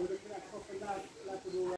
Yeah.